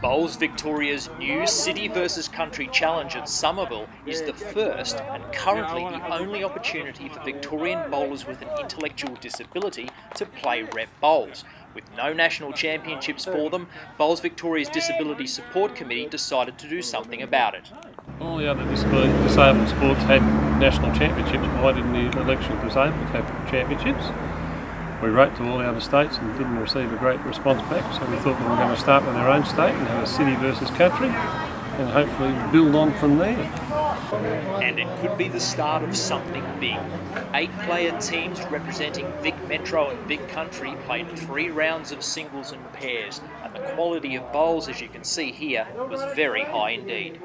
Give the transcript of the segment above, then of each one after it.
Bowls Victoria's new City vs Country Challenge at Somerville is the first and currently the only opportunity for Victorian bowlers with an intellectual disability to play rep bowls. With no national championships for them, Bowls Victoria's Disability Support Committee decided to do something about it. All the other disabled sports had national championships. Why didn't the electrical disabled have championships? We wrote to all the other states and didn't receive a great response back, so we thought we were going to start with our own state and have a city versus country and hopefully build on from there. And it could be the start of something big. Eight player teams representing Vic Metro and Vic Country played three rounds of singles and pairs, and the quality of bowls, as you can see here, was very high indeed.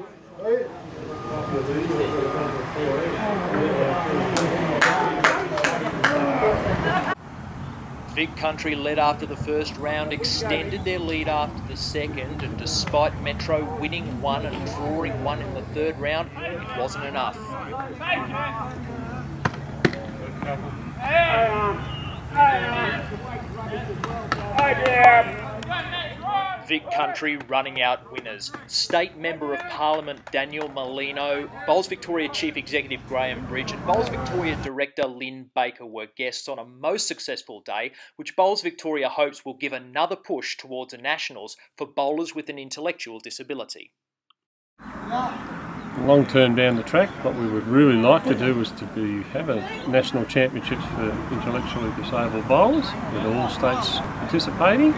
Vic Country led after the first round, extended their lead after the second, and despite Metro winning one and drawing one in the third round, it wasn't enough. Um, Vic Country running out winners. State Member of Parliament Daniel Mulino, Bowls Victoria Chief Executive Graham Bridge, and Bowls Victoria Director Lynn Baker were guests on a most successful day, which Bowls Victoria hopes will give another push towards a nationals for bowlers with an intellectual disability. Long term down the track, what we would really like to do is to be have a national championships for intellectually disabled bowlers with all states participating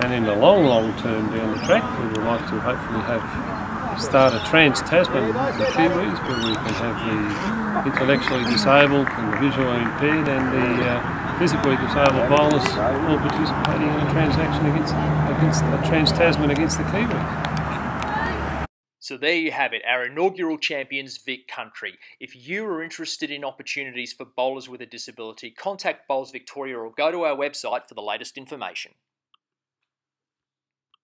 and in the long, long term down the track, we would like to hopefully have start a trans Tasman with the Kiwis, where we can have the intellectually disabled and the visually impaired and the uh, physically disabled bowlers all participating in a transaction against against a trans Tasman against the Kiwis. So there you have it, our inaugural champions Vic Country. If you are interested in opportunities for bowlers with a disability, contact Bowls Victoria or go to our website for the latest information.